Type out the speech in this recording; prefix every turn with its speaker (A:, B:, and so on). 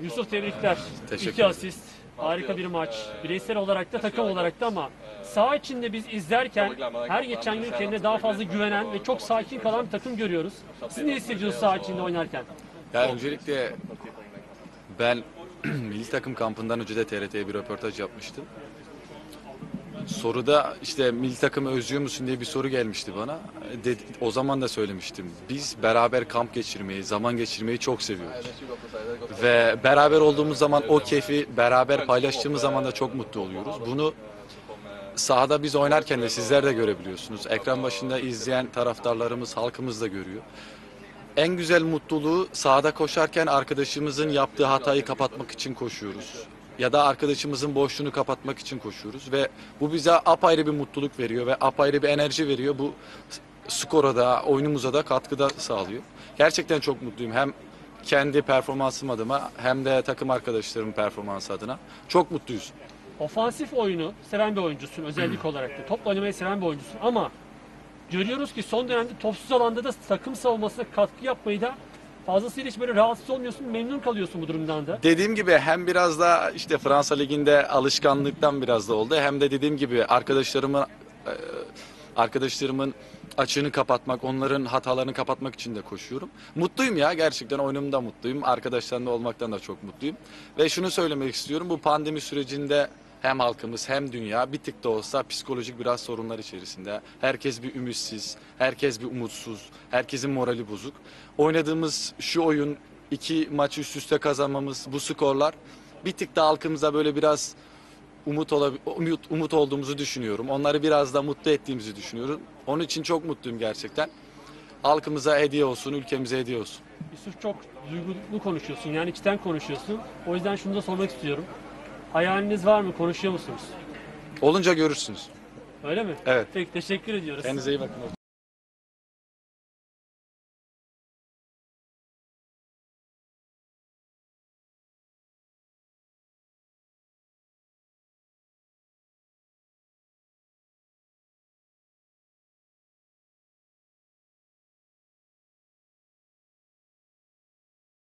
A: Yusuf tebrikler.
B: Teşekkür
A: İki asist. Harika bir maç. Bireysel olarak da takım olarak da ama saha içinde biz izlerken her geçen gün kendine daha fazla güvenen ve çok sakin kalan bir takım görüyoruz. Siz ne hissediyorsunuz saha içinde oynarken?
B: Ya öncelikle ben milli takım kampından önce de TRT'ye bir röportaj yapmıştım. Soruda işte milli takımı özlüyor musun diye bir soru gelmişti bana. Dedi- o zaman da söylemiştim. Biz beraber kamp geçirmeyi, zaman geçirmeyi çok seviyoruz. Ve beraber olduğumuz zaman o keyfi beraber paylaştığımız zaman da çok mutlu oluyoruz. Bunu sahada biz oynarken de sizler de görebiliyorsunuz. Ekran başında izleyen taraftarlarımız, halkımız da görüyor. En güzel mutluluğu sahada koşarken arkadaşımızın yaptığı hatayı kapatmak için koşuyoruz. Ya da arkadaşımızın boşluğunu kapatmak için koşuyoruz ve bu bize apayrı bir mutluluk veriyor ve apayrı bir enerji veriyor. Bu skora da, oyunumuza da katkıda sağlıyor. Gerçekten çok mutluyum. Hem kendi performansım adıma hem de takım arkadaşlarımın performansı adına. Çok mutluyuz.
A: Ofansif oyunu seven bir oyuncusun özellik olarak da. Topla oynamayı seven bir oyuncusun ama görüyoruz ki son dönemde topsuz alanda da takım savunmasına katkı yapmayı da fazlasıyla hiç böyle rahatsız olmuyorsun, memnun kalıyorsun bu durumdan da.
B: Dediğim gibi hem biraz da işte Fransa Ligi'nde alışkanlıktan biraz da oldu. Hem de dediğim gibi arkadaşlarımın e, arkadaşlarımın açığını kapatmak, onların hatalarını kapatmak için de koşuyorum. Mutluyum ya gerçekten oyunumda mutluyum. Arkadaşlarımla olmaktan da çok mutluyum. Ve şunu söylemek istiyorum. Bu pandemi sürecinde hem halkımız hem dünya bir tık da olsa psikolojik biraz sorunlar içerisinde. Herkes bir ümitsiz, herkes bir umutsuz, herkesin morali bozuk. Oynadığımız şu oyun, iki maçı üst üste kazanmamız, bu skorlar bir tık da halkımıza böyle biraz umut, umut, umut olduğumuzu düşünüyorum. Onları biraz da mutlu ettiğimizi düşünüyorum. Onun için çok mutluyum gerçekten. Halkımıza hediye olsun, ülkemize hediye olsun.
A: Yusuf çok duygulu konuşuyorsun yani içten konuşuyorsun. O yüzden şunu da sormak istiyorum. Hayaliniz var mı? Konuşuyor musunuz?
B: Olunca görürsünüz.
A: Öyle mi?
B: Evet.
A: Peki teşekkür ediyoruz.
B: Kendinize iyi bakın.